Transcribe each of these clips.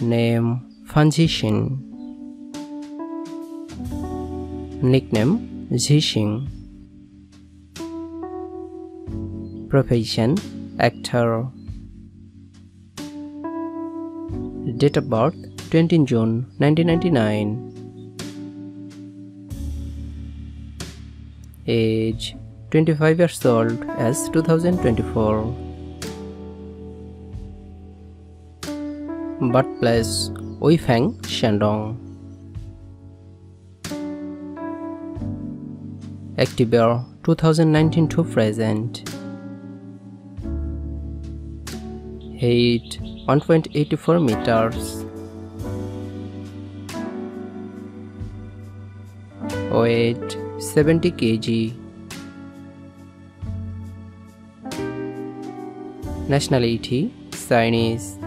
Name Fanjishin. Nickname Zhixing. Profession Actor. Date of birth 20 June 1999. Age 25 years old as 2024. Birthplace Weifang, Shandong. Active year 2019 to present. Height 1.84 meters. Weight 70 kg. Nationality Chinese.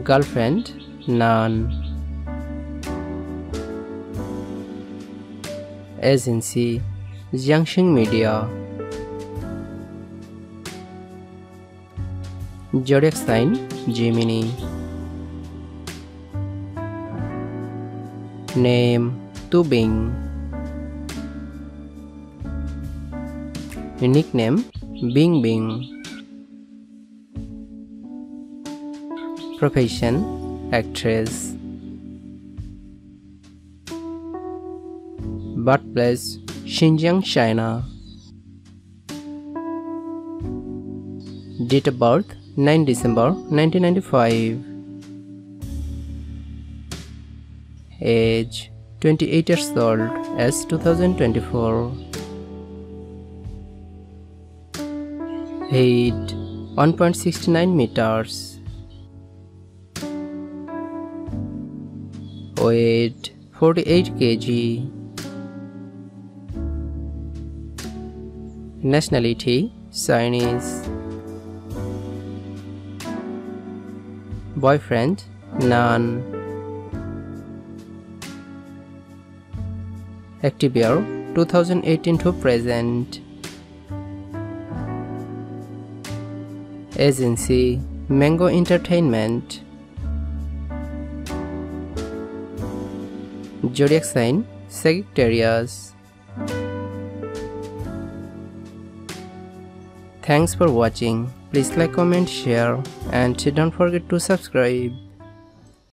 Girlfriend? None. Agency Jiangxing media. Zodiac sign Gemini. Name Tubing. Nickname Bing Bing Profession Actress. Birthplace Xinjiang, China. Date of birth 9 December 1995. Age 28 years old as 2024. Height 1.69 meters. Weight 48 kg. Nationality Chinese. Boyfriend None. Active year 2018 to present. Agency Mango Entertainment. Zodiac sign Sagittarius. Thanks for watching. Please like, comment, share and don't forget to subscribe.